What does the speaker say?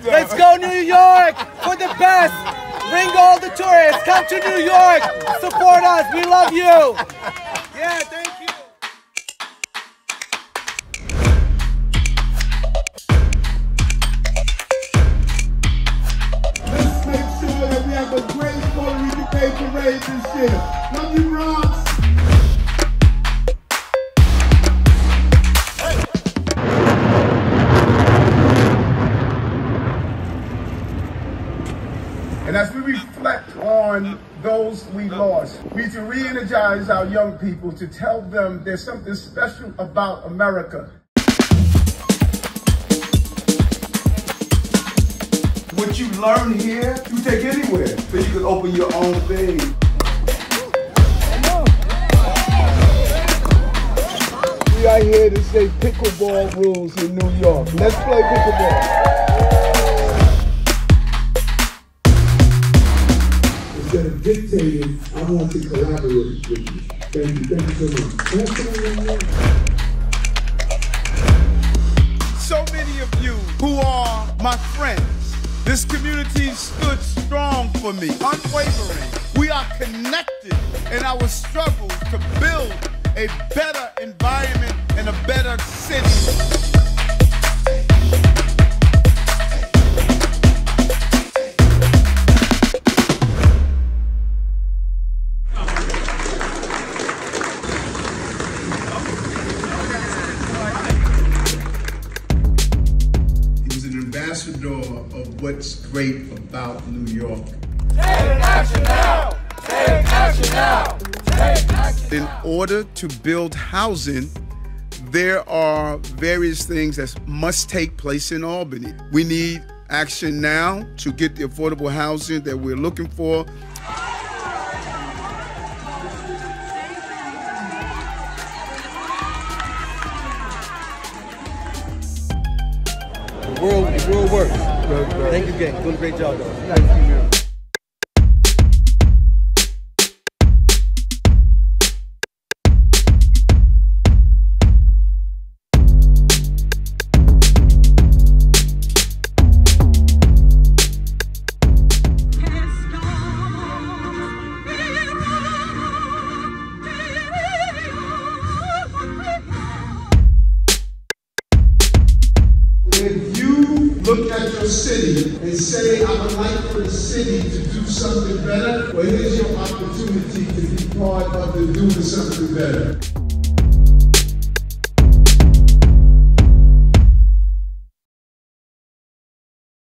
Let's go New York for the best. Bring all the tourists. Come to New York. Support us. We love you. Yeah, thank you. Let's make sure that we have a great Puerto Rican Day parade this year. Love you, Bronx. On those we lost, we need to re-energize our young people to tell them there's something special about America. What you learn here, you take anywhere. So you can open your own thing. We are here to say pickleball rules in New York. Let's play pickleball. Dictating, I want to collaborate with you. Thank you. Thank you so much. So many of you who are my friends. This community stood strong for me, unwavering. We are connected in our struggles to build a better environment and a better city. Ambassador of what's great about New York. In order to build housing, there are various things that must take place in Albany. We need action now to get the affordable housing that we're looking for. World, the world works. Thank you, gang. Doing a great job, though. Look at your city and say, I would like for the city to do something better, well, here's your opportunity to be part of the doing something better.